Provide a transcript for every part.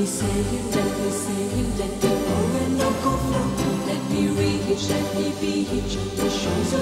me let me sail, let me go and not go flow. Let me reach, let me beach the shores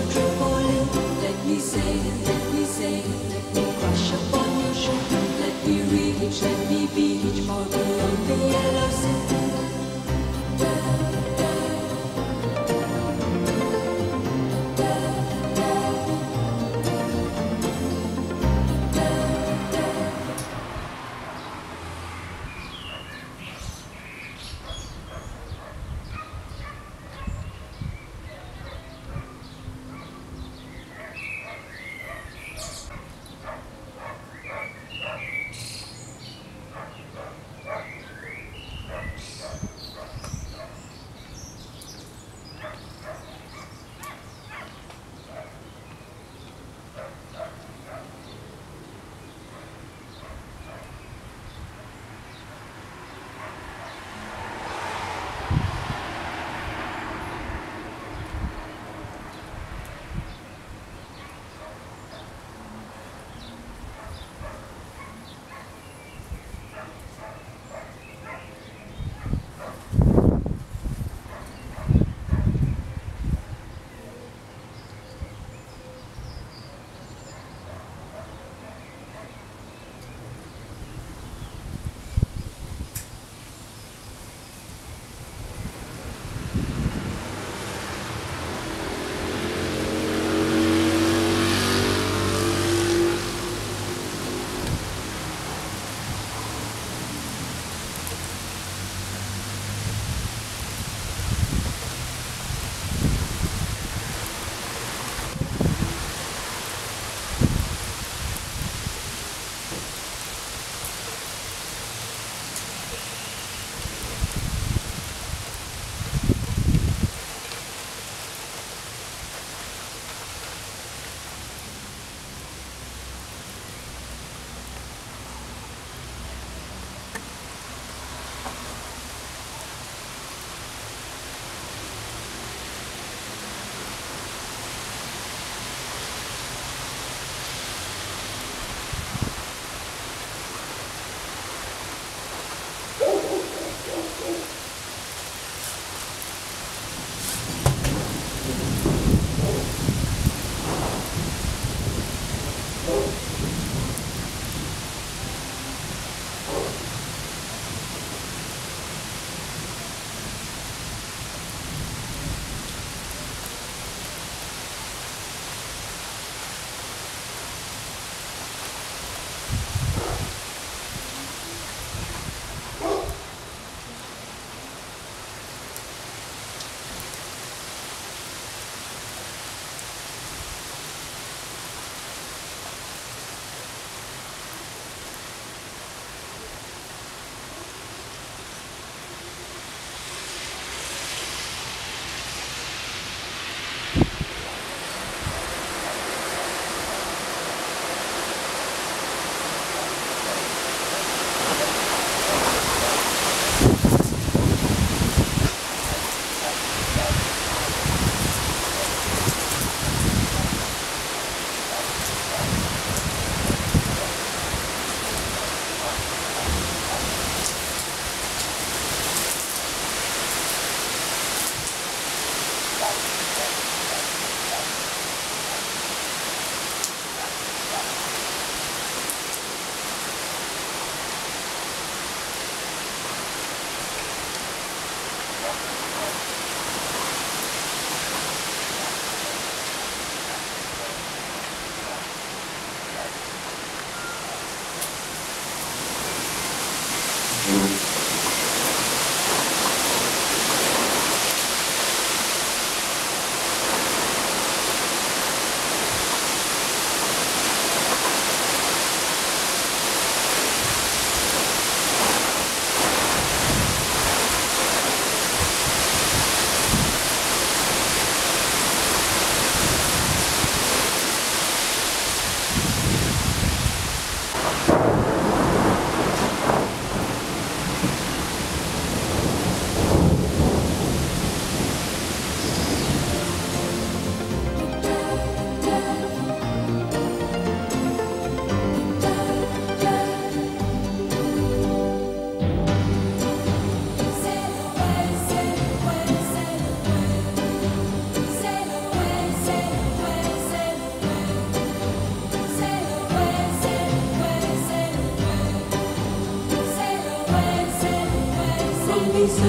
Elisa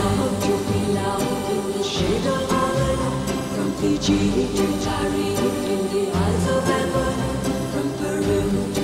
to Pilau in the shade of Havana, from Fiji to Tari in the Isles of Amber, from Peru